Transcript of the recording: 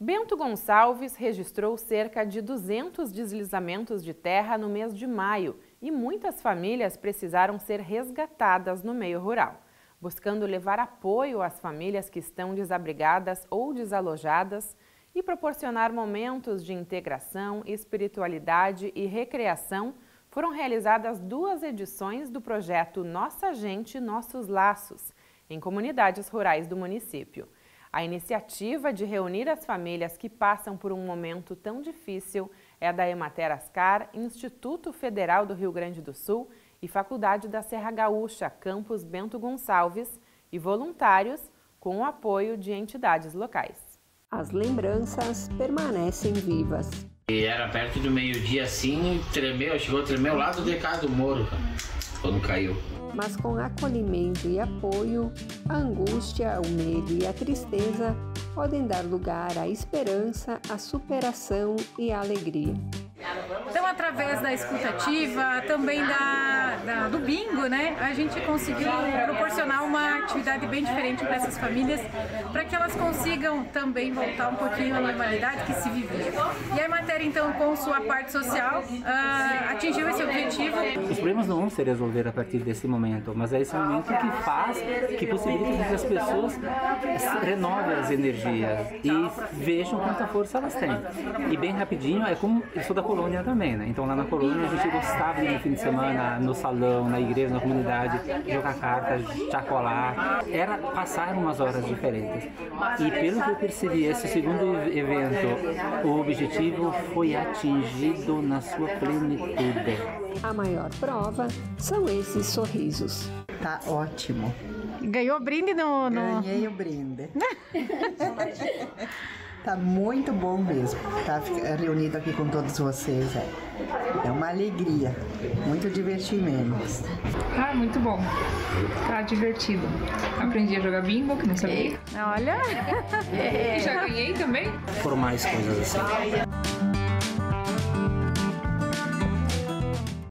Bento Gonçalves registrou cerca de 200 deslizamentos de terra no mês de maio e muitas famílias precisaram ser resgatadas no meio rural. Buscando levar apoio às famílias que estão desabrigadas ou desalojadas e proporcionar momentos de integração, espiritualidade e recreação, foram realizadas duas edições do projeto Nossa Gente, Nossos Laços, em comunidades rurais do município. A iniciativa de reunir as famílias que passam por um momento tão difícil é da Emater Ascar, Instituto Federal do Rio Grande do Sul e Faculdade da Serra Gaúcha, campus Bento Gonçalves, e voluntários com o apoio de entidades locais. As lembranças permanecem vivas. E era perto do meio-dia assim, tremeu, chegou a tremer o lado de casa do moro, quando caiu mas com acolhimento e apoio, a angústia, o medo e a tristeza podem dar lugar à esperança, à superação e à alegria. Então, através da escutativa, também da, da, do bingo, né, a gente conseguiu proporcionar uma atividade bem diferente para essas famílias, para que elas consigam também voltar um pouquinho à normalidade que se vivia. E a matéria, então, com sua parte social, uh, atingiu esse objetivo. Os problemas não vão se resolver a partir desse momento, mas é esse momento que faz, que possibilita que as pessoas renovem as energias e vejam quanta força elas têm. E bem rapidinho, é como eu sou da colônia também, né? Então lá na colônia a gente gostava de no fim de semana, no salão, na igreja, na comunidade, jogar cartas, chacolar. Era passar umas horas diferentes. E pelo que eu percebi, esse segundo evento, o objetivo foi atingido na sua plenitude. A maior prova são esses sorrisos. Tá ótimo. Ganhou brinde no. no... Ganhei o brinde. Tá muito bom mesmo. Tá reunido aqui com todos vocês. É, é uma alegria. Muito divertimento. Ah, muito bom. Tá divertido. Aprendi a jogar bingo, que não sabia. Olha! Já ganhei também. Por mais coisas assim.